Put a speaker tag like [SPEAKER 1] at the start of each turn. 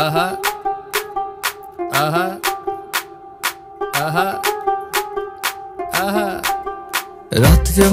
[SPEAKER 1] आहा आहा आहा आहा रात के